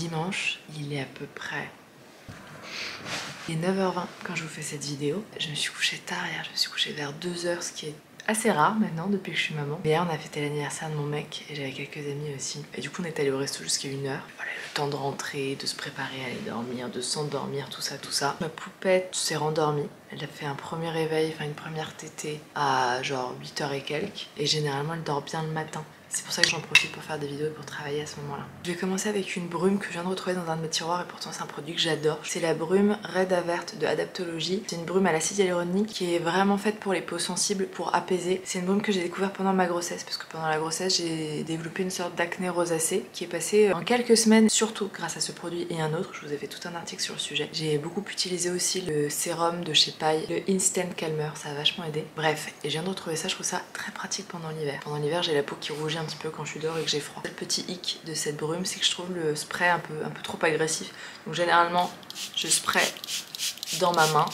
dimanche, il est à peu près... Il est 9h20 quand je vous fais cette vidéo. Je me suis couchée tard hier, je me suis couchée vers 2h, ce qui est assez rare maintenant depuis que je suis maman. Hier on a fêté l'anniversaire de mon mec et j'avais quelques amis aussi. Et du coup on est allé au resto jusqu'à 1h. Voilà, le temps de rentrer, de se préparer à aller dormir, de s'endormir, tout ça, tout ça. Ma poupette s'est rendormie. Elle a fait un premier réveil, enfin une première tétée à genre 8h et quelques. Et généralement elle dort bien le matin. C'est pour ça que j'en profite pour faire des vidéos et pour travailler à ce moment-là. Je vais commencer avec une brume que je viens de retrouver dans un de mes tiroirs et pourtant c'est un produit que j'adore. C'est la brume Red Avert de Adaptologie. C'est une brume à l'acide hyaluronique qui est vraiment faite pour les peaux sensibles, pour apaiser. C'est une brume que j'ai découvert pendant ma grossesse parce que pendant la grossesse j'ai développé une sorte d'acné rosacée qui est passée en quelques semaines, surtout grâce à ce produit et un autre. Je vous ai fait tout un article sur le sujet. J'ai beaucoup utilisé aussi le sérum de chez Paille, le Instant Calmer, ça a vachement aidé. Bref, et je viens de retrouver ça, je trouve ça très pratique pendant l'hiver. Pendant l'hiver j'ai la peau qui rougit un petit peu quand je suis dehors et que j'ai froid. Le petit hic de cette brume, c'est que je trouve le spray un peu, un peu trop agressif. Donc généralement, je spray dans ma main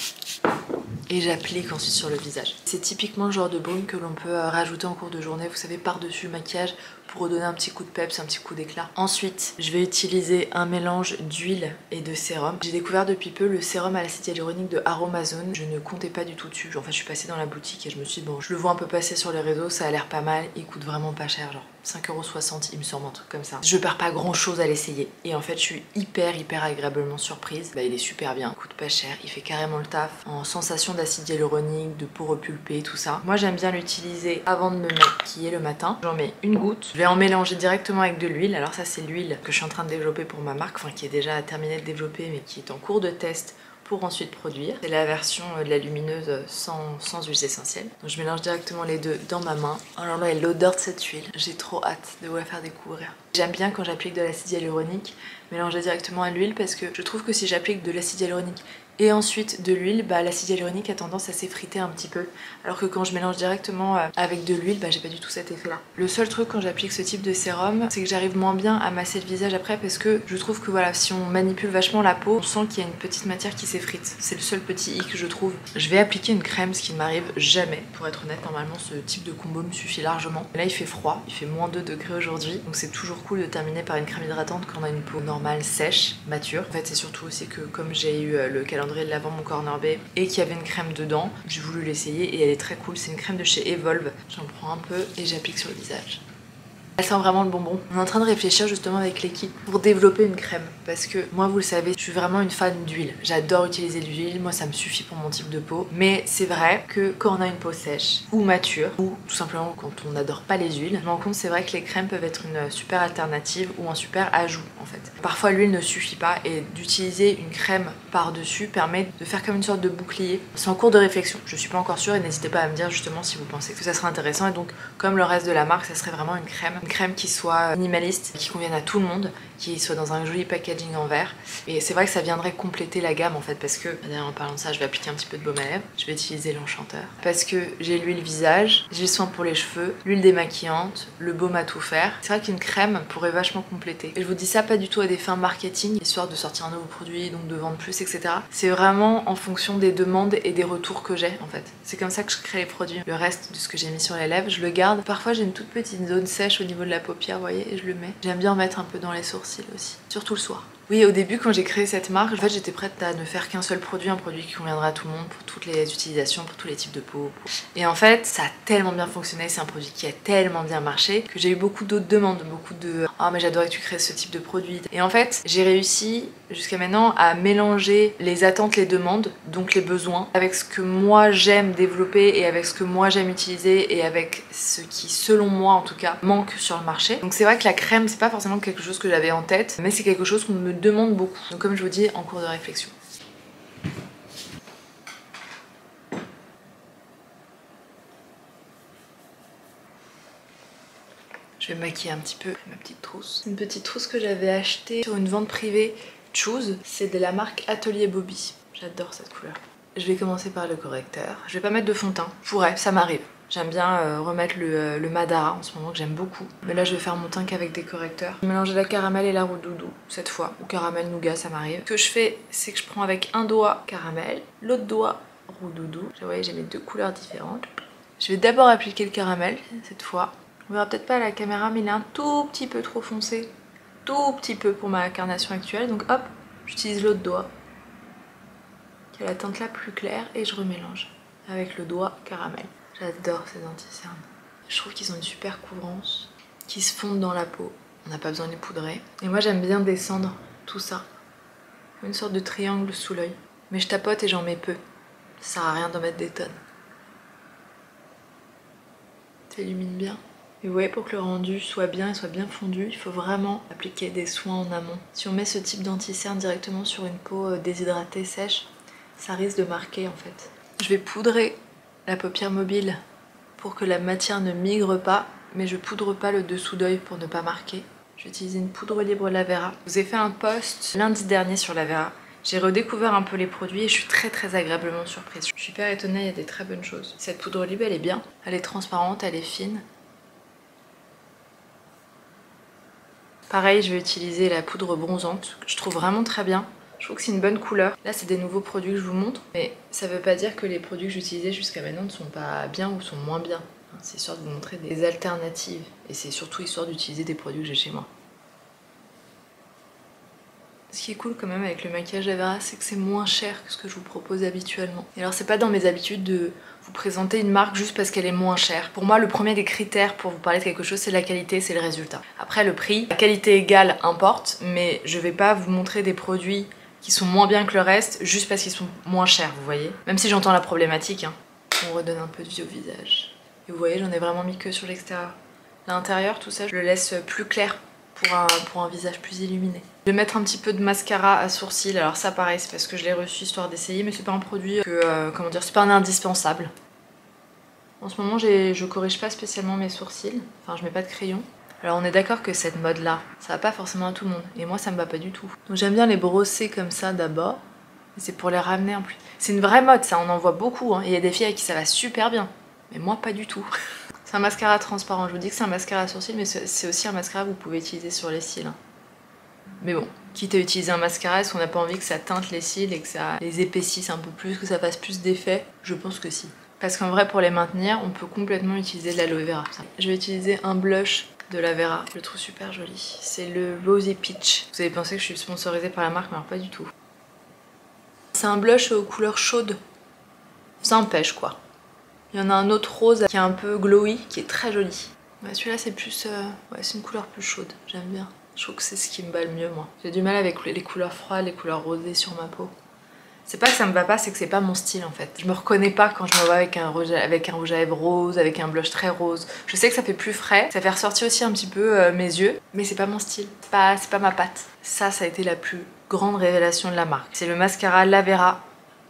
et j'applique ensuite sur le visage. C'est typiquement le genre de brume que l'on peut euh, rajouter en cours de journée, vous savez, par-dessus le maquillage pour redonner un petit coup de peps, un petit coup d'éclat. Ensuite, je vais utiliser un mélange d'huile et de sérum. J'ai découvert depuis peu le sérum à l'acide hyaluronique de Aromazone. Je ne comptais pas du tout dessus. Enfin, je suis passée dans la boutique et je me suis dit, bon, je le vois un peu passer sur les réseaux, ça a l'air pas mal. Il coûte vraiment pas cher, genre 5,60€ il me semble, un truc comme ça. Je perds pas grand chose à l'essayer. Et en fait, je suis hyper, hyper agréablement surprise. Bah, il est super bien, il coûte pas cher, il fait carrément le taf. En sensation d'acide hyaluronique, de peau repulpée, tout ça. Moi, j'aime bien l'utiliser avant de me maquiller le matin. J'en mets une goutte. Je vais en mélanger directement avec de l'huile. Alors ça, c'est l'huile que je suis en train de développer pour ma marque, enfin qui est déjà terminée de développer, mais qui est en cours de test pour ensuite produire. C'est la version de la lumineuse sans, sans huiles essentielles. Donc je mélange directement les deux dans ma main. Alors là, l'odeur de cette huile. J'ai trop hâte de vous la faire découvrir. J'aime bien quand j'applique de l'acide hyaluronique mélanger directement à l'huile parce que je trouve que si j'applique de l'acide hyaluronique et ensuite de l'huile, bah, l'acide hyaluronique a tendance à s'effriter un petit peu. Alors que quand je mélange directement euh, avec de l'huile, bah, j'ai pas du tout cet effet là. Le seul truc quand j'applique ce type de sérum, c'est que j'arrive moins bien à masser le visage après parce que je trouve que voilà, si on manipule vachement la peau, on sent qu'il y a une petite matière qui s'effrite. C'est le seul petit hic que je trouve. Je vais appliquer une crème, ce qui ne m'arrive jamais. Pour être honnête, normalement ce type de combo me suffit largement. Là il fait froid, il fait moins 2 degrés aujourd'hui, donc c'est toujours cool de terminer par une crème hydratante quand on a une peau normale, sèche, mature. En fait c'est surtout aussi que comme j'ai eu euh, le calendrier de l'avant mon corner B et qu'il y avait une crème dedans. J'ai voulu l'essayer et elle est très cool. C'est une crème de chez Evolve. J'en prends un peu et j'applique sur le visage. Elle sent vraiment le bonbon. On est en train de réfléchir justement avec l'équipe pour développer une crème. Parce que moi, vous le savez, je suis vraiment une fan d'huile. J'adore utiliser l'huile. Moi, ça me suffit pour mon type de peau. Mais c'est vrai que quand on a une peau sèche ou mature, ou tout simplement quand on n'adore pas les huiles, je me rends compte c'est vrai que les crèmes peuvent être une super alternative ou un super ajout en fait. Parfois, l'huile ne suffit pas et d'utiliser une crème par-dessus permet de faire comme une sorte de bouclier. C'est en cours de réflexion. Je suis pas encore sûre et n'hésitez pas à me dire justement si vous pensez que ça serait intéressant. Et donc, comme le reste de la marque, ça serait vraiment une crème une crème qui soit minimaliste, qui convienne à tout le monde, qui soit dans un joli packaging en verre. Et c'est vrai que ça viendrait compléter la gamme en fait parce que, en parlant de ça, je vais appliquer un petit peu de baume à lèvres. Je vais utiliser l'enchanteur. Parce que j'ai l'huile visage, j'ai le soin pour les cheveux, l'huile démaquillante, le baume à tout faire. C'est vrai qu'une crème pourrait vachement compléter. Et je vous dis ça pas du tout à des fins marketing, histoire de sortir un nouveau produit, donc de vendre plus, etc. C'est vraiment en fonction des demandes et des retours que j'ai en fait. C'est comme ça que je crée les produits. Le reste de ce que j'ai mis sur les lèvres, je le garde. Parfois j'ai une toute petite zone sèche au niveau de la paupière, vous voyez, et je le mets. J'aime bien mettre un peu dans les sourcils aussi, surtout le soir. Oui, au début, quand j'ai créé cette marque, en fait, j'étais prête à ne faire qu'un seul produit, un produit qui conviendra à tout le monde pour toutes les utilisations, pour tous les types de peau. Et en fait, ça a tellement bien fonctionné, c'est un produit qui a tellement bien marché que j'ai eu beaucoup d'autres demandes, beaucoup de « Ah, oh, mais j'adorais que tu crées ce type de produit ». Et en fait, j'ai réussi jusqu'à maintenant à mélanger les attentes, les demandes, donc les besoins, avec ce que moi j'aime développer et avec ce que moi j'aime utiliser et avec ce qui, selon moi en tout cas, manque sur le marché. Donc c'est vrai que la crème, c'est pas forcément quelque chose que j'avais en tête, mais c'est quelque chose qu'on me demande beaucoup. Donc comme je vous dis, en cours de réflexion. Je vais maquiller un petit peu ma petite trousse. Une petite trousse que j'avais achetée sur une vente privée Choose. C'est de la marque Atelier Bobby. J'adore cette couleur. Je vais commencer par le correcteur. Je vais pas mettre de fond de teint. Pourrais, ça m'arrive. J'aime bien euh, remettre le, le, Madara en ce moment que j'aime beaucoup. Mais là je vais faire mon teint qu'avec des correcteurs. Je vais mélanger la caramel et la roue doudou cette fois. Ou caramel nougat ça m'arrive. Ce que je fais c'est que je prends avec un doigt caramel, l'autre doigt roue doudou. Vous voyez j'ai mes deux couleurs différentes. Je vais d'abord appliquer le caramel cette fois. On verra peut-être pas à la caméra mais il est un tout petit peu trop foncé. tout petit peu pour ma carnation actuelle. Donc hop, j'utilise l'autre doigt qui a la teinte là plus claire et je remélange avec le doigt caramel. J'adore ces anti-cernes. Je trouve qu'ils ont une super couvrance, qui se fondent dans la peau. On n'a pas besoin de les poudrer. Et moi j'aime bien descendre tout ça. Une sorte de triangle sous l'œil. Mais je tapote et j'en mets peu. Ça sert à rien d'en mettre des tonnes. Ça illumine bien. Et voyez, pour que le rendu soit bien et soit bien fondu, il faut vraiment appliquer des soins en amont. Si on met ce type d'anti-cerne directement sur une peau euh, déshydratée sèche, ça risque de marquer en fait. Je vais poudrer la paupière mobile pour que la matière ne migre pas, mais je poudre pas le dessous d'œil pour ne pas marquer. Utiliser une poudre libre Lavera. Je vous ai fait un post lundi dernier sur Lavera. J'ai redécouvert un peu les produits et je suis très très agréablement surprise. Je suis super étonnée, il y a des très bonnes choses. Cette poudre libre, elle est bien. Elle est transparente, elle est fine. Pareil, je vais utiliser la poudre bronzante, que je trouve vraiment très bien. Je trouve que c'est une bonne couleur. Là, c'est des nouveaux produits que je vous montre, mais ça veut pas dire que les produits que j'utilisais jusqu'à maintenant ne sont pas bien ou sont moins bien. C'est histoire de vous montrer des alternatives et c'est surtout histoire d'utiliser des produits que j'ai chez moi. Ce qui est cool quand même avec le maquillage Avera, c'est que c'est moins cher que ce que je vous propose habituellement. Et alors c'est pas dans mes habitudes de vous présenter une marque juste parce qu'elle est moins chère. Pour moi, le premier des critères pour vous parler de quelque chose, c'est la qualité, c'est le résultat. Après, le prix, la qualité égale importe, mais je vais pas vous montrer des produits qui sont moins bien que le reste juste parce qu'ils sont moins chers, vous voyez. Même si j'entends la problématique, hein. on redonne un peu de vie au visage. Et vous voyez, j'en ai vraiment mis que sur l'extérieur. L'intérieur, tout ça, je le laisse plus clair pour un, visage plus illuminé. Je vais mettre un petit peu de mascara à sourcils. Alors ça pareil, c'est parce que je l'ai reçu histoire d'essayer, mais c'est pas un produit que, euh, comment dire, c'est pas un indispensable. En ce moment, je corrige pas spécialement mes sourcils. Enfin, je mets pas de crayon. Alors on est d'accord que cette mode là, ça va pas forcément à tout le monde. Et moi ça me va pas du tout. Donc j'aime bien les brosser comme ça d'abord. C'est pour les ramener en plus. C'est une vraie mode ça, on en voit beaucoup. Hein. Il y a des filles avec qui ça va super bien. Mais moi pas du tout. c'est un mascara transparent. Je vous dis que c'est un mascara à sourcils, mais c'est aussi un mascara que vous pouvez utiliser sur les cils. Hein. Mais bon, quitte à utiliser un mascara, est-ce qu'on n'a pas envie que ça teinte les cils et que ça les épaississe un peu plus, que ça fasse plus d'effet? Je pense que si. Parce qu'en vrai, pour les maintenir, on peut complètement utiliser de l'aloe vera. Je vais utiliser un blush de la Vera. Je le trouve super joli. C'est le Rosy Peach. Vous avez pensé que je suis sponsorisée par la marque, mais alors pas du tout. C'est un blush aux couleurs chaudes. Ça empêche quoi. Il y en a un autre rose qui est un peu glowy, qui est très joli. Celui-là c'est plus... Euh, c'est une couleur plus chaude, j'aime bien. Je trouve que c'est ce qui me va le mieux moi. J'ai du mal avec les couleurs froides, les couleurs rosées sur ma peau. C'est pas que ça me va pas, c'est que c'est pas mon style en fait. Je me reconnais pas quand je me vois avec un, rouge, avec un rouge à lèvres rose, avec un blush très rose. Je sais que ça fait plus frais, ça fait ressortir aussi un petit peu euh, mes yeux, mais c'est pas mon style, c'est pas, pas ma patte. Ça, ça a été la plus grande révélation de la marque. C'est le mascara Lavera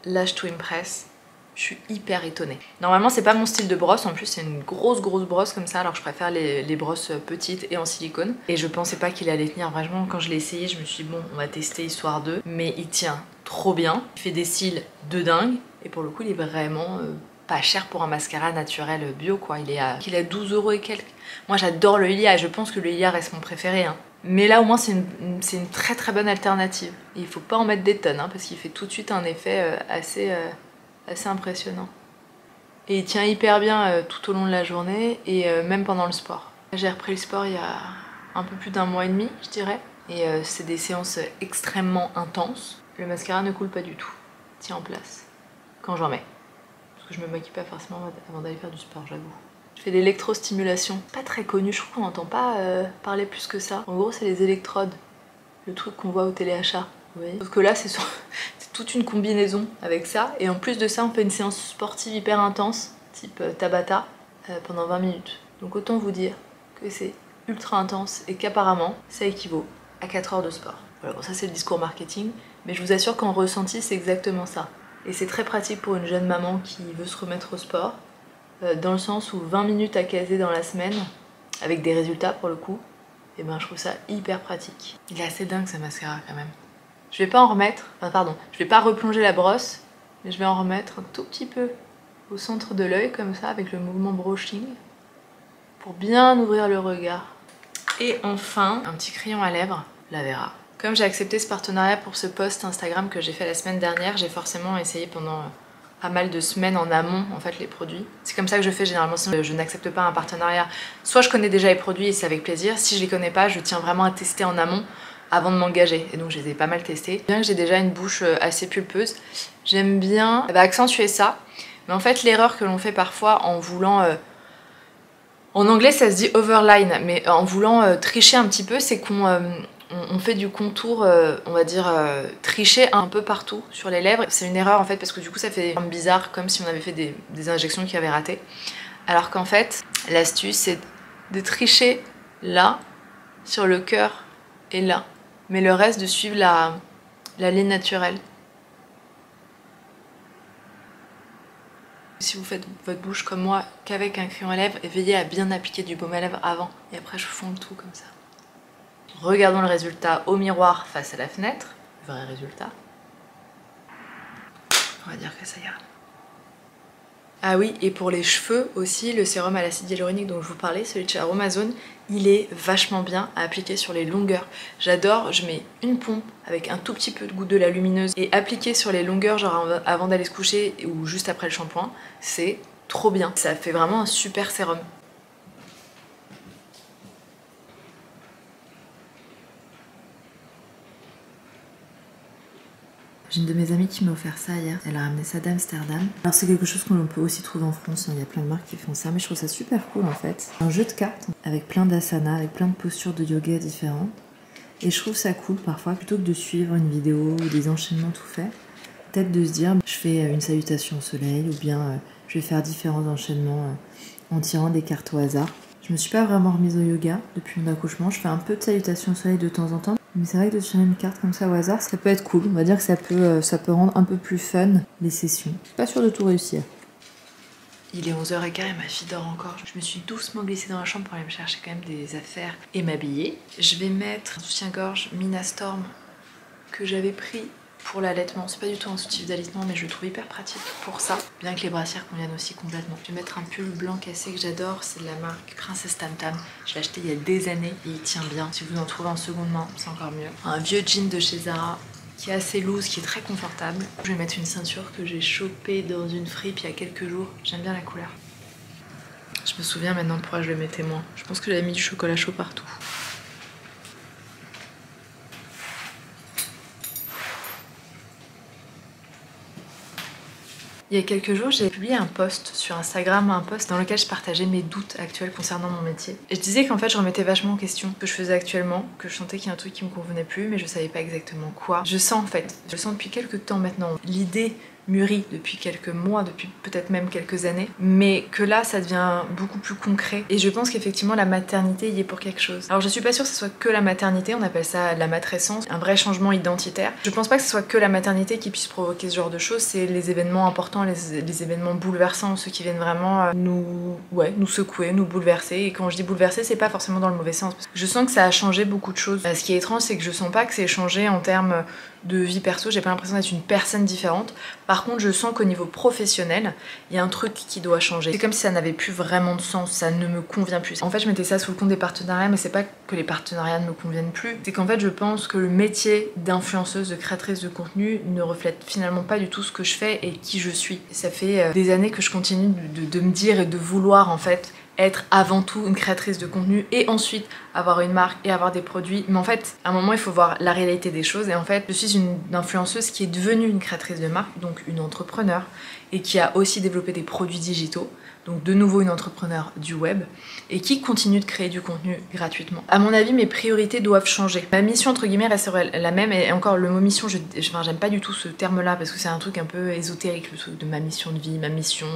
Lash to Impress. Je suis hyper étonnée. Normalement, c'est pas mon style de brosse. En plus, c'est une grosse, grosse brosse comme ça. Alors, je préfère les, les, brosses petites et en silicone. Et je pensais pas qu'il allait tenir. Vraiment, quand je l'ai essayé, je me suis dit, bon, on va tester histoire d'eux. Mais il tient trop bien. Il fait des cils de dingue. Et pour le coup, il est vraiment euh, pas cher pour un mascara naturel bio, quoi. Il est à, il a 12 euros et quelques. Moi, j'adore le Ilia et je pense que le Ilia reste mon préféré. Hein. Mais là, au moins, c'est une, très très bonne alternative. Et il faut pas en mettre des tonnes, hein, parce qu'il fait tout de suite un effet euh, assez... Euh, assez impressionnant. Et il tient hyper bien tout au long de la journée et même pendant le sport. J'ai repris le sport il y a un peu plus d'un mois et demi, je dirais. Et c'est des séances extrêmement intenses. Le mascara ne coule pas du tout, tient en place, quand j'en mets. Parce que je me maquille pas forcément avant d'aller faire du sport, j'avoue. Je fais de l'électrostimulation. Pas très connu, je trouve qu'on n'entend pas parler plus que ça. En gros, c'est les électrodes. Le truc qu'on voit au téléachat. Voyez? Sauf que là, c'est toute une combinaison avec ça. Et en plus de ça, on fait une séance sportive hyper intense, type euh, Tabata, euh, pendant 20 minutes. Donc autant vous dire que c'est ultra intense et qu'apparemment, ça équivaut à 4 heures de sport. Voilà, bon ça c'est le discours marketing, mais je vous assure qu'en ressenti, c'est exactement ça. Et c'est très pratique pour une jeune maman qui veut se remettre au sport, euh, dans le sens où 20 minutes à caser dans la semaine, avec des résultats pour le coup, et ben je trouve ça hyper pratique. Il est assez dingue ce mascara quand même. Je vais pas en remettre, enfin pardon, je vais pas replonger la brosse, mais je vais en remettre un tout petit peu au centre de l'œil comme ça avec le mouvement brushing pour bien ouvrir le regard. Et enfin, un petit crayon à lèvres, la Vera. Comme j'ai accepté ce partenariat pour ce post Instagram que j'ai fait la semaine dernière, j'ai forcément essayé pendant pas mal de semaines en amont en fait les produits. C'est comme ça que je fais généralement si je n'accepte pas un partenariat. Soit je connais déjà les produits et c'est avec plaisir, si je les connais pas je tiens vraiment à tester en amont avant de m'engager et donc je les ai pas mal testés. Bien que j'ai déjà une bouche euh, assez pulpeuse, j'aime bien bah, accentuer ça. Mais en fait l'erreur que l'on fait parfois en voulant... Euh, en anglais ça se dit overline, mais en voulant euh, tricher un petit peu c'est qu'on on, fait du contour, euh, on va dire, euh, tricher un peu partout sur les lèvres. C'est une erreur en fait parce que du coup ça fait bizarre comme si on avait fait des, injections qui avaient raté. Alors qu'en fait, l'astuce c'est de tricher là, sur le cœur et là. Mais le reste de suivre la, la ligne naturelle. Si vous faites votre bouche comme moi, qu'avec un crayon à lèvres, veillez à bien appliquer du baume à lèvres avant. Et après je fonds tout comme ça. Regardons le résultat au miroir face à la fenêtre. Vrai résultat. On va dire que ça ira. Ah oui, et pour les cheveux aussi, le sérum à l'acide hyaluronique dont je vous parlais, celui de chez Aromazone, il est vachement bien à appliquer sur les longueurs. J'adore, je mets une pompe avec un tout petit peu de goutte de la lumineuse et appliquer sur les longueurs, genre avant d'aller se coucher ou juste après le shampoing, c'est trop bien. Ça fait vraiment un super sérum. Une de mes amies qui m'a offert ça hier. Elle a ramené ça d'Amsterdam. Alors c'est quelque chose qu'on peut aussi trouver en France. Hein. Il y a plein de marques qui font ça, mais je trouve ça super cool en fait. Un jeu de cartes avec plein d'asanas, avec plein de postures de yoga différentes. Et je trouve ça cool parfois, plutôt que de suivre une vidéo ou des enchaînements tout faits, peut-être de se dire je fais une salutation au soleil ou bien euh, je vais faire différents enchaînements euh, en tirant des cartes au hasard. Je me suis pas vraiment remise au yoga depuis mon accouchement. Je fais un peu de salutation au soleil de temps en temps, mais c'est vrai que de tirer une carte comme ça au hasard, ça peut être cool. On va dire que ça peut, euh, rendre un peu plus fun les sessions. Pas sûr de tout réussir. Il est 11h15 et ma fille dort encore. Je me suis doucement glissée dans la chambre pour aller me chercher quand même des affaires et m'habiller. Je vais mettre un soutien-gorge Minastorm que j'avais pris pour l'allaitement. C'est pas du tout un soutif d'allaitement, mais je le trouve hyper pratique pour ça. Bien que les brassières conviennent aussi complètement. Je vais mettre un pull blanc cassé que j'adore. C'est de la marque Princesse Tam Tam. Je l'ai acheté il y a des années et il tient bien. Si vous en trouvez en seconde main, c'est encore mieux. Un vieux jean de chez Zara qui est assez loose, qui est très confortable. Je vais mettre une ceinture que j'ai chopée dans une fripe il y a quelques jours. J'aime bien la couleur. Je me souviens maintenant pourquoi je le mettais moins. Je pense que j'avais mis du chocolat chaud partout. Il y a quelques jours, j'ai publié un post sur Instagram, un post dans lequel je partageais mes doutes actuels concernant mon métier. Et je disais qu'en fait, je remettais vachement en question ce que je faisais actuellement, que je sentais qu'il y a un truc qui me convenait plus, mais je savais pas exactement quoi. Je sens en fait, je sens depuis quelques temps maintenant, l'idée mûri depuis quelques mois, depuis peut-être même quelques années, mais que là ça devient beaucoup plus concret. Et je pense qu'effectivement la maternité y est pour quelque chose. Alors je suis pas sûre que ce soit que la maternité, on appelle ça la matrescence, un vrai changement identitaire. Je pense pas que ce soit que la maternité qui puisse provoquer ce genre de choses, c'est les événements importants, les, événements bouleversants, ceux qui viennent vraiment euh, nous, ouais, nous secouer, nous bouleverser. Et quand je dis bouleverser, c'est pas forcément dans le mauvais sens. je sens que ça a changé beaucoup de choses. Euh, ce qui est étrange, c'est que je sens pas que c'est changé en termes de vie perso, j'ai pas l'impression d'être une personne différente. Par contre, je sens qu'au niveau professionnel, il y a un truc qui doit changer. C'est comme si ça n'avait plus vraiment de sens, ça ne me convient plus. En fait, je mettais ça sous le compte des partenariats, mais c'est pas que les partenariats ne me conviennent plus. C'est qu'en fait, je pense que le métier d'influenceuse, de créatrice de contenu ne reflète finalement pas du tout ce que je fais et qui je suis. Ça fait euh, des années que je continue de, me dire et de vouloir en fait être avant tout une créatrice de contenu et ensuite avoir une marque et avoir des produits. Mais en fait, à un moment, il faut voir la réalité des choses. Et en fait, je suis une influenceuse qui est devenue une créatrice de marque, donc une entrepreneur, et qui a aussi développé des produits digitaux donc de nouveau une entrepreneur du web, et qui continue de créer du contenu gratuitement. À mon avis, mes priorités doivent changer. Ma mission, entre guillemets, restera la même, et encore le mot mission, je, enfin, j'aime pas du tout ce terme-là, parce que c'est un truc un peu ésotérique, le truc de ma mission de vie, ma mission.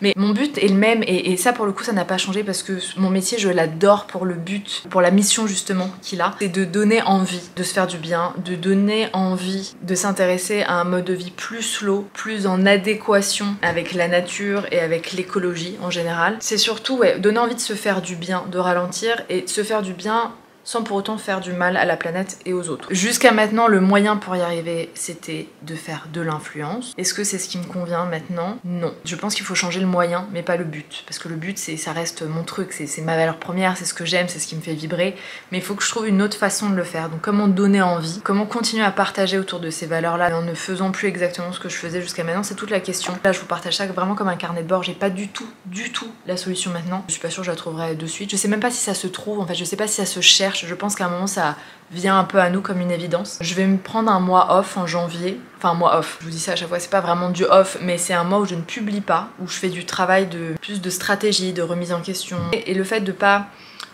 Mais mon but est le même, et, ça, pour le coup, ça n'a pas changé, parce que mon métier, je l'adore pour le but, pour la mission, justement, qu'il a, c'est de donner envie de se faire du bien, de donner envie de s'intéresser à un mode de vie plus slow, plus en adéquation avec la nature et avec l'écologie en général. C'est surtout donner envie de se faire du bien, de ralentir et de se faire du bien sans pour autant faire du mal à la planète et aux autres. Jusqu'à maintenant, le moyen pour y arriver, c'était de faire de l'influence. Est-ce que c'est ce qui me convient maintenant? Non. Je pense qu'il faut changer le moyen, mais pas le but. Parce que le but, c'est ça reste mon truc, c'est ma valeur première, c'est ce que j'aime, c'est ce qui me fait vibrer. Mais il faut que je trouve une autre façon de le faire. Donc comment donner envie? Comment continuer à partager autour de ces valeurs-là en ne faisant plus exactement ce que je faisais jusqu'à maintenant? C'est toute la question. Là, je vous partage ça vraiment comme un carnet de bord. J'ai pas du tout, du tout la solution maintenant. Je suis pas sûre que je la trouverai de suite. Je sais même pas si ça se trouve. En fait, je sais pas si ça se cherche. Je pense qu'à un moment, ça vient un peu à nous comme une évidence. Je vais me prendre un mois off en janvier. Enfin, un mois off. Je vous dis ça à chaque fois. C'est pas vraiment du off, mais c'est un mois où je ne publie pas, où je fais du travail de plus de stratégie, de remise en question. Et, le fait de pas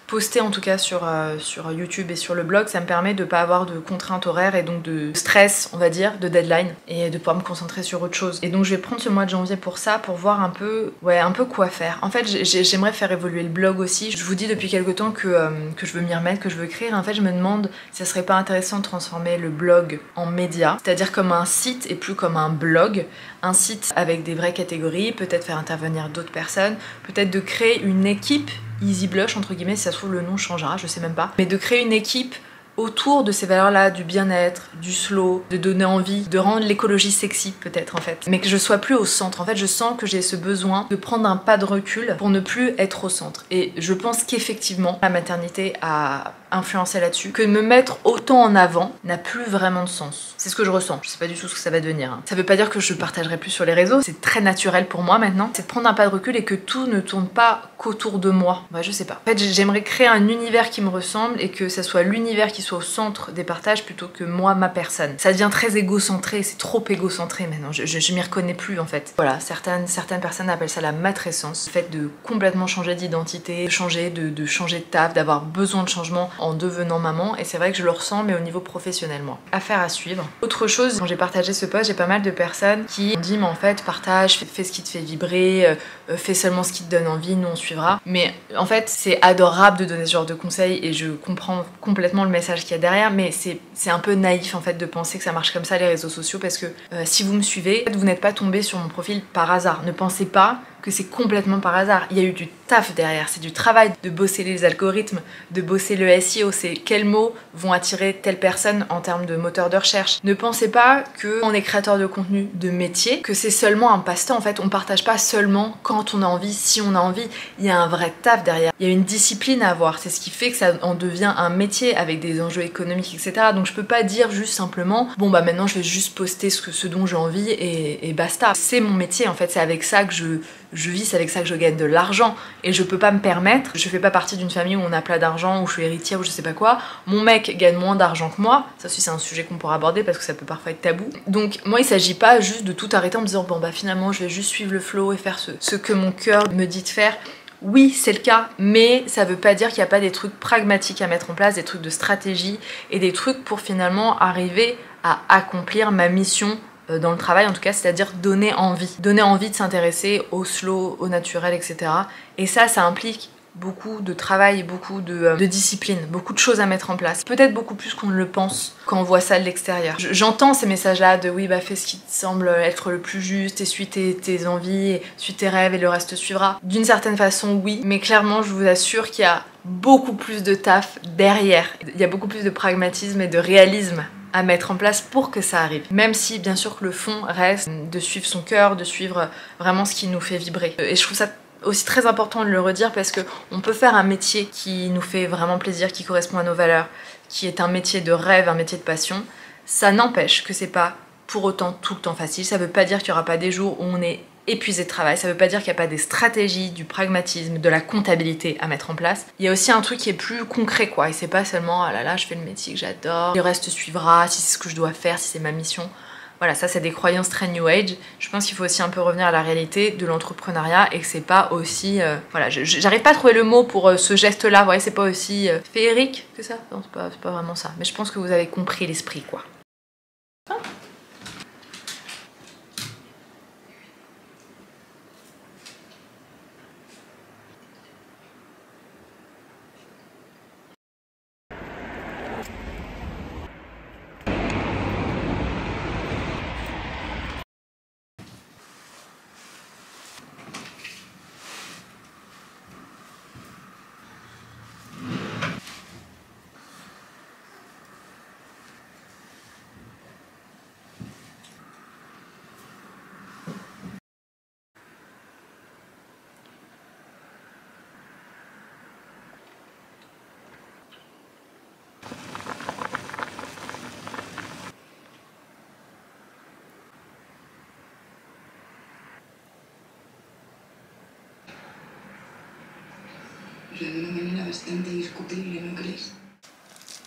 poster en tout cas sur, euh, sur YouTube et sur le blog, ça me permet de pas avoir de contraintes horaires et donc de stress, on va dire, de deadline et de pouvoir me concentrer sur autre chose. Et donc je vais prendre ce mois de janvier pour ça, pour voir un peu, ouais, un peu quoi faire. En fait, j'aimerais faire évoluer le blog aussi. Je vous dis depuis quelques temps que, euh, que je veux m'y remettre, que je veux écrire. En fait, je me demande si ça serait pas intéressant de transformer le blog en média, c'est-à-dire comme un site et plus comme un blog. Un site avec des vraies catégories, peut-être faire intervenir d'autres personnes, peut-être de créer une équipe Easy Blush, entre guillemets, si ça se trouve le nom changera, je sais même pas. Mais de créer une équipe autour de ces valeurs-là, du bien-être, du slow, de donner envie, de rendre l'écologie sexy peut-être en fait. Mais que je sois plus au centre. En fait, je sens que j'ai ce besoin de prendre un pas de recul pour ne plus être au centre. Et je pense qu'effectivement, la maternité a influencé là-dessus, que me mettre autant en avant n'a plus vraiment de sens. C'est ce que je ressens. Je sais pas du tout ce que ça va devenir. Hein. Ça veut pas dire que je partagerai plus sur les réseaux. C'est très naturel pour moi maintenant. C'est de prendre un pas de recul et que tout ne tourne pas qu'autour de moi. Bah, je sais pas. En fait, j'aimerais créer un univers qui me ressemble et que ça soit l'univers qui soit au centre des partages plutôt que moi, ma personne. Ça devient très égocentré, c'est trop égocentré maintenant, je, je, m'y reconnais plus en fait. Voilà, certaines, certaines personnes appellent ça la matrescence, le fait de complètement changer d'identité, changer de, de changer de taf, d'avoir besoin de changement en devenant maman, et c'est vrai que je le ressens, mais au niveau professionnel, moi. Affaire à suivre. Autre chose, quand j'ai partagé ce post, j'ai pas mal de personnes qui ont mais en fait, partage, fais, ce qui te fait vibrer, euh, euh, fais seulement ce qui te donne envie, nous on suivra. Mais en fait, c'est adorable de donner ce genre de conseils, et je comprends complètement le message qu'il y a derrière, mais c'est un peu naïf en fait de penser que ça marche comme ça les réseaux sociaux parce que euh, si vous me suivez, vous n'êtes pas tombé sur mon profil par hasard. Ne pensez pas que c'est complètement par hasard. Il y a eu du taf derrière, c'est du travail de bosser les algorithmes, de bosser le SEO, c'est quels mots vont attirer telle personne en termes de moteur de recherche. Ne pensez pas que on est créateur de contenu de métier, que c'est seulement un passe-temps en fait, on partage pas seulement quand on a envie, si on a envie, il y a un vrai taf derrière. Il y a une discipline à avoir, c'est ce qui fait que ça en devient un métier avec des enjeux économiques, etc. Donc je peux pas dire juste simplement, bon bah maintenant je vais juste poster ce, ce dont j'ai envie et, et basta. C'est mon métier en fait, c'est avec ça que je je vis, avec ça que je gagne de l'argent et je peux pas me permettre. Je fais pas partie d'une famille où on a plein d'argent, où je suis héritière ou je sais pas quoi. Mon mec gagne moins d'argent que moi. Ça aussi, c'est un sujet qu'on pourra aborder parce que ça peut parfois être tabou. Donc, moi, il s'agit pas juste de tout arrêter en me disant bon, bah finalement, je vais juste suivre le flow et faire ce, que mon cœur me dit de faire. Oui, c'est le cas, mais ça veut pas dire qu'il n'y a pas des trucs pragmatiques à mettre en place, des trucs de stratégie et des trucs pour finalement arriver à accomplir ma mission dans le travail en tout cas, c'est-à-dire donner envie. Donner envie de s'intéresser au slow, au naturel, etc. Et ça, ça implique beaucoup de travail, beaucoup de, euh, de, discipline, beaucoup de choses à mettre en place. Peut-être beaucoup plus qu'on ne le pense quand on voit ça de l'extérieur. J'entends ces messages-là de oui, bah fais ce qui te semble être le plus juste et suis tes, envies, suis tes rêves et le reste suivra. D'une certaine façon, oui, mais clairement, je vous assure qu'il y a beaucoup plus de taf derrière. Il y a beaucoup plus de pragmatisme et de réalisme à mettre en place pour que ça arrive. Même si bien sûr que le fond reste de suivre son cœur, de suivre vraiment ce qui nous fait vibrer. Et je trouve ça aussi très important de le redire parce que on peut faire un métier qui nous fait vraiment plaisir, qui correspond à nos valeurs, qui est un métier de rêve, un métier de passion. Ça n'empêche que c'est pas pour autant tout le temps facile. Ça veut pas dire qu'il y aura pas des jours où on est épuisé de travail. Ça veut pas dire qu'il n'y a pas des stratégies, du pragmatisme, de la comptabilité à mettre en place. Il y a aussi un truc qui est plus concret, quoi. Et c'est pas seulement, ah là là, je fais le métier que j'adore, le reste suivra, si c'est ce que je dois faire, si c'est ma mission. Voilà, ça c'est des croyances très new age. Je pense qu'il faut aussi un peu revenir à la réalité de l'entrepreneuriat et que c'est pas aussi. Euh, voilà, j'arrive pas à trouver le mot pour euh, ce geste-là. Vous voyez, c'est pas aussi euh, féerique que ça. Non, c'est pas, pas vraiment ça. Mais je pense que vous avez compris l'esprit, quoi.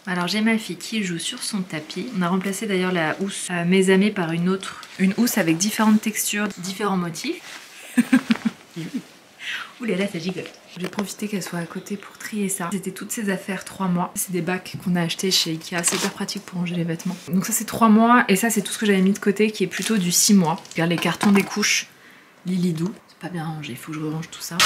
Alors j'ai ma fille qui joue sur son tapis. On a remplacé d'ailleurs la housse mes amis par une autre. Une housse avec différentes textures, différents motifs. Ouh là là, ça gigote. J'ai profité qu'elle soit à côté pour trier ça. C'était toutes ces affaires 3 mois. C'est des bacs qu'on a achetés chez Ikea. C'est hyper pratique pour ranger les vêtements. Donc ça c'est 3 mois et ça c'est tout ce que j'avais mis de côté qui est plutôt du 6 mois. Regarde les cartons des couches. Lilidou. C'est pas bien rangé, il faut que je range tout ça.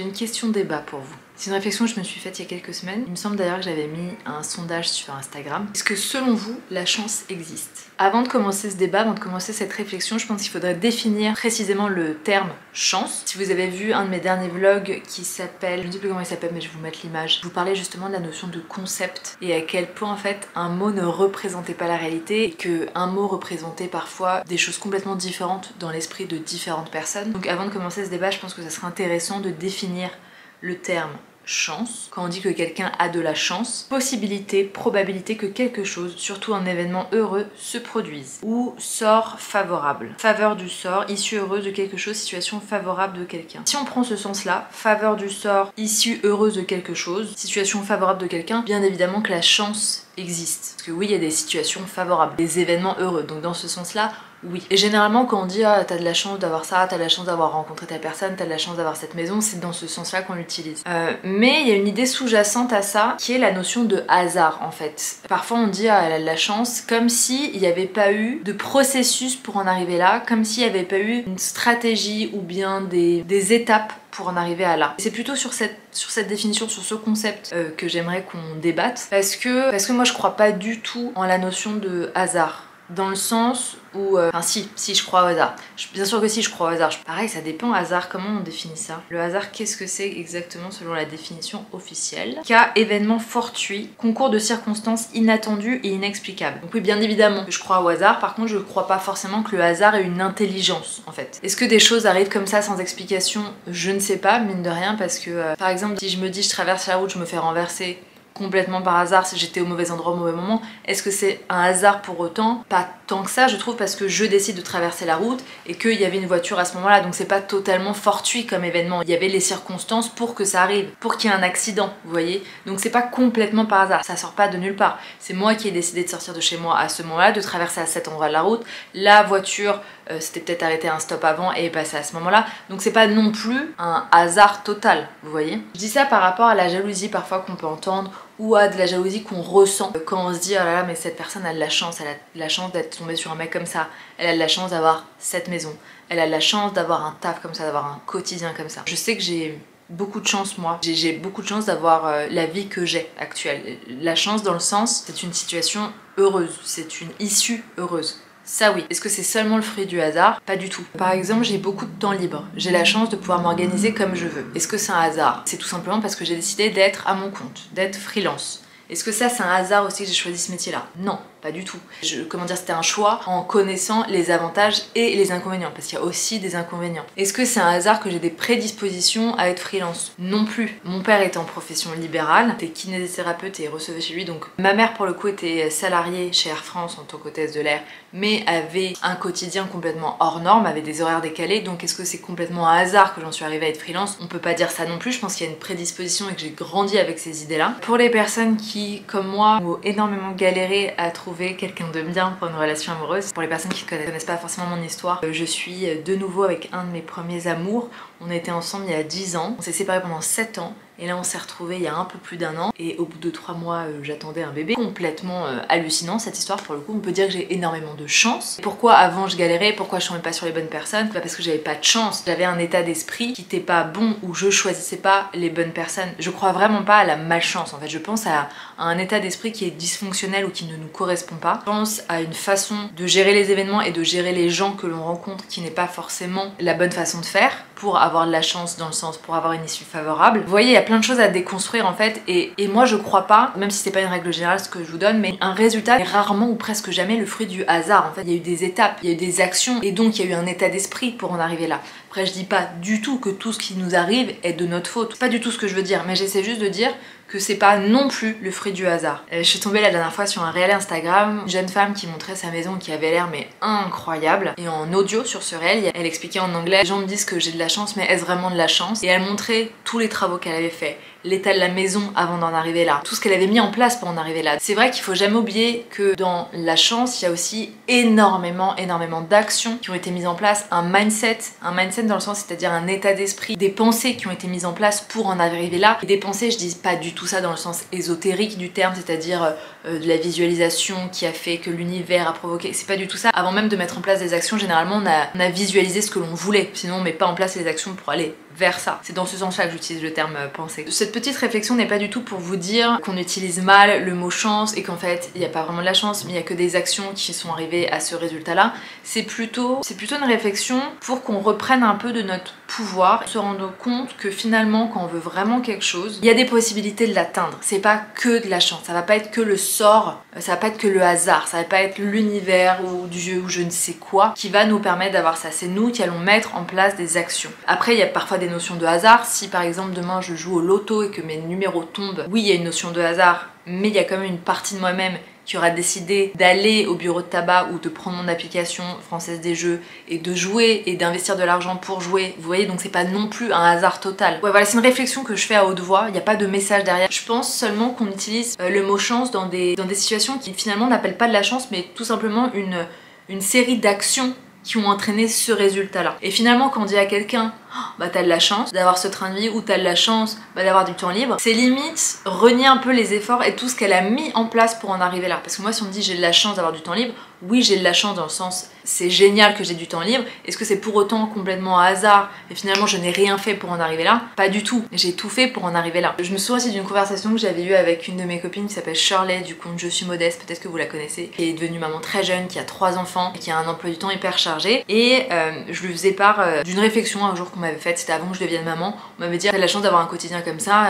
J'ai une question débat pour vous. C'est une réflexion que je me suis faite il y a quelques semaines. Il me semble d'ailleurs que j'avais mis un sondage sur Instagram. Est-ce que selon vous, la chance existe? Avant de commencer ce débat, avant de commencer cette réflexion, je pense qu'il faudrait définir précisément le terme chance. Si vous avez vu un de mes derniers vlogs qui s'appelle, je ne sais plus comment il s'appelle mais je vais vous mettre l'image, vous parlais justement de la notion de concept et à quel point en fait un mot ne représentait pas la réalité et que un mot représentait parfois des choses complètement différentes dans l'esprit de différentes personnes. Donc avant de commencer ce débat, je pense que ça serait intéressant de définir le terme chance, quand on dit que quelqu'un a de la chance, possibilité, probabilité que quelque chose, surtout un événement heureux, se produise. Ou sort favorable. Faveur du sort, issue heureuse de quelque chose, situation favorable de quelqu'un. Si on prend ce sens-là, faveur du sort, issue heureuse de quelque chose, situation favorable de quelqu'un, bien évidemment que la chance existe. Parce que oui, il y a des situations favorables, des événements heureux. Donc dans ce sens-là, oui. Et généralement, quand on dit ah, t'as de la chance d'avoir ça, t'as de la chance d'avoir rencontré ta personne, t'as de la chance d'avoir cette maison, c'est dans ce sens-là qu'on l'utilise. Euh, mais il y a une idée sous-jacente à ça qui est la notion de hasard en fait. Parfois on dit ah, elle a de la chance comme s'il n'y avait pas eu de processus pour en arriver là, comme s'il n'y avait pas eu une stratégie ou bien des, étapes pour en arriver à là. C'est plutôt sur cette, sur cette définition, sur ce concept euh, que j'aimerais qu'on débatte parce que, parce que moi je crois pas du tout en la notion de hasard dans le sens où... Euh, enfin si, si je crois au hasard. bien sûr que si je crois au hasard. Pareil, ça dépend hasard, comment on définit ça Le hasard, qu'est-ce que c'est exactement selon la définition officielle? Cas événement fortuit, concours de circonstances inattendues et inexplicables. Donc oui, bien évidemment je crois au hasard, par contre je crois pas forcément que le hasard ait une intelligence en fait. Est-ce que des choses arrivent comme ça sans explication? Je ne sais pas, mine de rien, parce que euh, par exemple si je me dis je traverse la route, je me fais renverser, complètement par hasard si j'étais au mauvais endroit au mauvais moment. Est-ce que c'est un hasard pour autant? Pas tant que ça, je trouve, parce que je décide de traverser la route et qu'il y avait une voiture à ce moment-là. Donc c'est pas totalement fortuit comme événement. Il y avait les circonstances pour que ça arrive, pour qu'il y ait un accident, vous voyez? Donc c'est pas complètement par hasard, ça sort pas de nulle part. C'est moi qui ai décidé de sortir de chez moi à ce moment-là, de traverser à cet endroit de la route. La voiture euh, s'était peut-être arrêtée un stop avant et est passée à ce moment-là. Donc c'est pas non plus un hasard total, vous voyez? Je dis ça par rapport à la jalousie parfois qu'on peut entendre ou à de la jalousie qu'on ressent quand on se dit oh là là mais cette personne a de la chance, elle a de la chance d'être tombée sur un mec comme ça, elle a de la chance d'avoir cette maison, elle a de la chance d'avoir un taf comme ça, d'avoir un quotidien comme ça. Je sais que j'ai beaucoup de chance moi, j'ai beaucoup de chance d'avoir euh, la vie que j'ai actuelle. La chance dans le sens, c'est une situation heureuse, c'est une issue heureuse. Ça oui. Est-ce que c'est seulement le fruit du hasard? Pas du tout. Par exemple, j'ai beaucoup de temps libre. J'ai la chance de pouvoir m'organiser comme je veux. Est-ce que c'est un hasard? C'est tout simplement parce que j'ai décidé d'être à mon compte, d'être freelance. Est-ce que ça c'est un hasard aussi que j'ai choisi ce métier là Non pas du tout. Comment dire, c'était un choix en connaissant les avantages et les inconvénients, parce qu'il y a aussi des inconvénients. Est-ce que c'est un hasard que j'ai des prédispositions à être freelance? Non plus. Mon père était en profession libérale, était kinésithérapeute et recevait chez lui, donc ma mère pour le coup était salariée chez Air France en tant qu'hôtesse de l'air, mais avait un quotidien complètement hors norme, avait des horaires décalés, donc est-ce que c'est complètement un hasard que j'en suis arrivée à être freelance? On peut pas dire ça non plus, je pense qu'il y a une prédisposition et que j'ai grandi avec ces idées-là. Pour les personnes qui, comme moi, ont énormément galéré à trouver quelqu'un de bien pour une relation amoureuse. Pour les personnes qui ne connaissent pas forcément mon histoire, euh, je suis de nouveau avec un de mes premiers amours. On été ensemble il y a 10 ans. On s'est séparés pendant 7 ans. Et là on s'est retrouvés il y a un peu plus d'un an et au bout de trois mois euh, j'attendais un bébé. Complètement euh, hallucinant cette histoire pour le coup. On peut dire que j'ai énormément de chance. Pourquoi avant je galérais? Pourquoi je tombais pas sur les bonnes personnes? Pas parce que j'avais pas de chance. J'avais un état d'esprit qui n'était pas bon ou je choisissais pas les bonnes personnes. Je crois vraiment pas à la malchance en fait. Je pense à, à un état d'esprit qui est dysfonctionnel ou qui ne nous correspond pas. Je pense à une façon de gérer les événements et de gérer les gens que l'on rencontre qui n'est pas forcément la bonne façon de faire pour avoir de la chance dans le sens pour avoir une issue favorable. Vous voyez, il y a plein de choses à déconstruire en fait et, et moi je crois pas, même si c'est pas une règle générale ce que je vous donne, mais un résultat est rarement ou presque jamais le fruit du hasard. En fait, il y a eu des étapes, il y a eu des actions et donc il y a eu un état d'esprit pour en arriver là. Après je dis pas du tout que tout ce qui nous arrive est de notre faute, pas du tout ce que je veux dire, mais j'essaie juste de dire que c'est pas non plus le fruit du hasard. Euh, je suis tombée la dernière fois sur un réel Instagram, une jeune femme qui montrait sa maison qui avait l'air mais incroyable. Et en audio sur ce réel, elle expliquait en anglais, les gens me disent que j'ai de la chance, mais est-ce vraiment de la chance? Et elle montrait tous les travaux qu'elle avait fait l'état de la maison avant d'en arriver là, tout ce qu'elle avait mis en place pour en arriver là. C'est vrai qu'il faut jamais oublier que dans la chance, il y a aussi énormément, énormément d'actions qui ont été mises en place, un mindset, un mindset dans le sens c'est-à-dire un état d'esprit, des pensées qui ont été mises en place pour en arriver là. Et des pensées, je dis pas du tout ça dans le sens ésotérique du terme, c'est-à-dire euh, de la visualisation qui a fait que l'univers a provoqué, c'est pas du tout ça. Avant même de mettre en place des actions, généralement on on a visualisé ce que l'on voulait, sinon on met pas en place les actions pour aller ça. C'est dans ce sens-là que j'utilise le terme euh, pensée. Cette petite réflexion n'est pas du tout pour vous dire qu'on utilise mal le mot chance et qu'en fait il n'y a pas vraiment de la chance, mais il n'y a que des actions qui sont arrivées à ce résultat-là. C'est plutôt, c'est plutôt une réflexion pour qu'on reprenne un peu de notre pouvoir, se rendre compte que finalement quand on veut vraiment quelque chose, il y a des possibilités de l'atteindre. C'est pas que de la chance, ça va pas être que le sort, euh, ça va pas être que le hasard, ça va pas être l'univers ou Dieu ou je ne sais quoi qui va nous permettre d'avoir ça. C'est nous qui allons mettre en place des actions. Après il y a parfois des notions de hasard. Si par exemple demain je joue au loto et que mes numéros tombent, oui il y a une notion de hasard, mais il y a quand même une partie de moi-même qui aura décidé d'aller au bureau de tabac ou de prendre mon application française des jeux et de jouer et d'investir de l'argent pour jouer, vous voyez, donc c'est pas non plus un hasard total. Ouais, voilà, c'est une réflexion que je fais à haute voix, il n'y a pas de message derrière. Je pense seulement qu'on utilise euh, le mot chance dans des, situations qui finalement n'appellent pas de la chance, mais tout simplement une série d'actions qui ont entraîné ce résultat-là. Et finalement, quand on dit à quelqu'un oh, bah t'as de la chance d'avoir ce train de vie ou t'as de la chance bah, d'avoir du temps libre, c'est limite renier un peu les efforts et tout ce qu'elle a mis en place pour en arriver là. Parce que moi, si on me dit j'ai de la chance d'avoir du temps libre, oui, j'ai de la chance dans le sens c'est génial que j'ai du temps libre. Est-ce que c'est pour autant complètement un hasard? Et finalement je n'ai rien fait pour en arriver là Pas du tout. J'ai tout fait pour en arriver là. Je me souviens aussi d'une conversation que j'avais eue avec une de mes copines qui s'appelle Shirley du compte Je suis modeste, peut-être que vous la connaissez, qui est devenue maman très jeune, qui a trois enfants et qui a un emploi du temps hyper chargé. Et euh, je lui faisais part euh, d'une réflexion un jour qu'on m'avait faite, c'était avant que je devienne maman. On m'avait dit t'as la chance d'avoir un quotidien comme ça,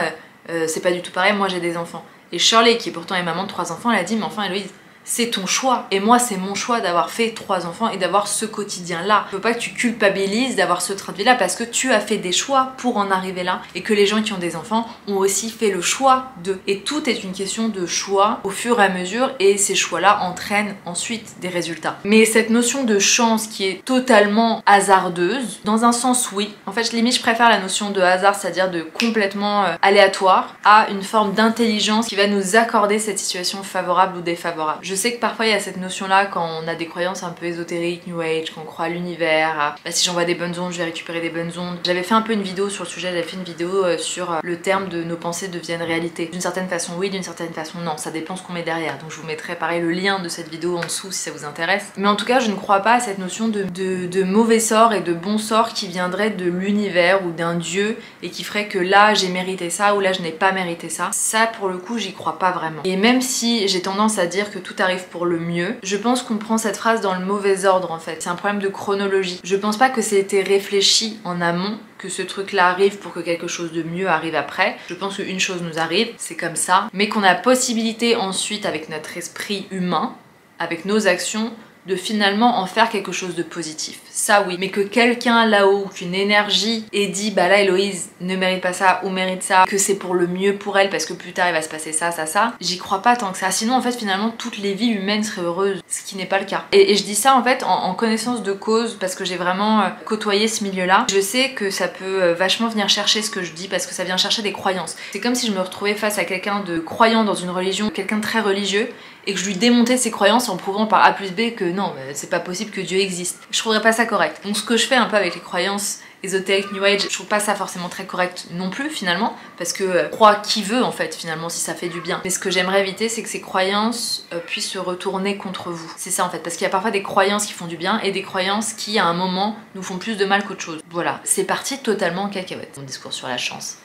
euh, c'est pas du tout pareil, moi j'ai des enfants. Et Shirley, qui pourtant est maman de trois enfants, elle a dit mais enfin Héloïse, c'est ton choix. Et moi, c'est mon choix d'avoir fait trois enfants et d'avoir ce quotidien-là. Je veux pas que tu culpabilises d'avoir ce train de vie-là parce que tu as fait des choix pour en arriver là et que les gens qui ont des enfants ont aussi fait le choix de. Et tout est une question de choix au fur et à mesure et ces choix-là entraînent ensuite des résultats. Mais cette notion de chance qui est totalement hasardeuse, dans un sens oui. En fait, limite, je préfère la notion de hasard, c'est-à-dire de complètement euh, aléatoire, à une forme d'intelligence qui va nous accorder cette situation favorable ou défavorable. Je sais que parfois il y a cette notion là quand on a des croyances un peu ésotériques, new age, qu'on croit à l'univers, bah, si j'envoie des bonnes ondes, je vais récupérer des bonnes ondes. J'avais fait un peu une vidéo sur le sujet, j'avais fait une vidéo euh, sur euh, le terme de nos pensées deviennent réalité. D'une certaine façon oui, d'une certaine façon non, ça dépend ce qu'on met derrière. Donc je vous mettrai pareil le lien de cette vidéo en dessous si ça vous intéresse. Mais en tout cas je ne crois pas à cette notion de, de mauvais sort et de bon sort qui viendrait de l'univers ou d'un dieu et qui ferait que là j'ai mérité ça ou là je n'ai pas mérité ça. Ça pour le coup j'y crois pas vraiment. Et même si j'ai tendance à dire que tout arrive pour le mieux. Je pense qu'on prend cette phrase dans le mauvais ordre en fait. C'est un problème de chronologie. Je pense pas que été réfléchi en amont que ce truc là arrive pour que quelque chose de mieux arrive après. Je pense qu'une chose nous arrive, c'est comme ça, mais qu'on a possibilité ensuite avec notre esprit humain, avec nos actions, de finalement en faire quelque chose de positif. Ça oui, mais que quelqu'un là-haut, qu'une énergie ait dit bah là Héloïse ne mérite pas ça ou mérite ça, que c'est pour le mieux pour elle parce que plus tard il va se passer ça, ça, ça, j'y crois pas tant que ça. Sinon en fait finalement toutes les vies humaines seraient heureuses, ce qui n'est pas le cas. Et, je dis ça en fait en, connaissance de cause parce que j'ai vraiment euh, côtoyé ce milieu-là. Je sais que ça peut euh, vachement venir chercher ce que je dis parce que ça vient chercher des croyances. C'est comme si je me retrouvais face à quelqu'un de croyant dans une religion, quelqu'un de très religieux et que je lui démontais ses croyances en prouvant par A plus B que non, c'est pas possible que Dieu existe. Je trouverais pas ça correct. Donc ce que je fais un peu avec les croyances ésotériques New Age, je trouve pas ça forcément très correct non plus finalement, parce que euh, croit qui veut en fait finalement si ça fait du bien. Mais ce que j'aimerais éviter c'est que ces croyances euh, puissent se retourner contre vous. C'est ça en fait, parce qu'il y a parfois des croyances qui font du bien et des croyances qui à un moment nous font plus de mal qu'autre chose. Voilà, c'est parti totalement en cacahuète, mon discours sur la chance.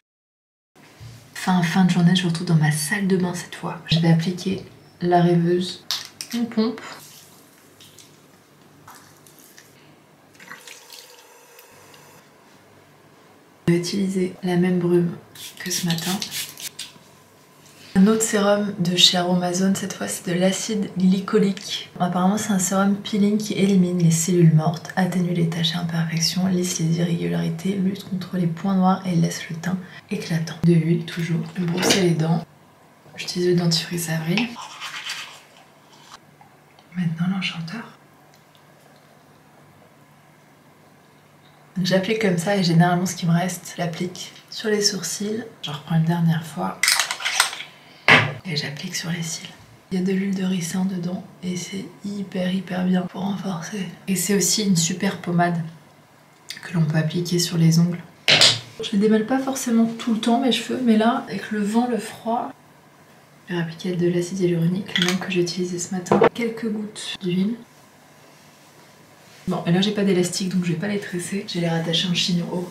Fin, fin de journée, je me retrouve dans ma salle de bain cette fois. Je vais appliquer la rêveuse, une pompe. Je vais utiliser la même brume que ce matin. un autre sérum de chez Aromazone, cette fois c'est de l'acide glycolique. Apparemment c'est un sérum peeling qui élimine les cellules mortes, atténue les taches et imperfections, lisse les irrégularités, lutte contre les points noirs et laisse le teint éclatant. De l'huile toujours, brosser les dents. J'utilise le dentifrice Avril. Maintenant l'enchanteur. J'applique comme ça et généralement ce qui me reste, j'applique sur les sourcils. Je reprends une dernière fois et j'applique sur les cils. Il y a de l'huile de ricin dedans et c'est hyper hyper bien pour renforcer. Et c'est aussi une super pommade que l'on peut appliquer sur les ongles. Je ne démêle pas forcément tout le temps mes cheveux, mais là, avec le vent, le froid, appliquer de l'acide hyaluronique, le même que j'ai utilisé ce matin. Quelques gouttes d'huile. Bon, et là j'ai pas d'élastique donc je vais pas les tresser. Je vais les rattacher en chignon haut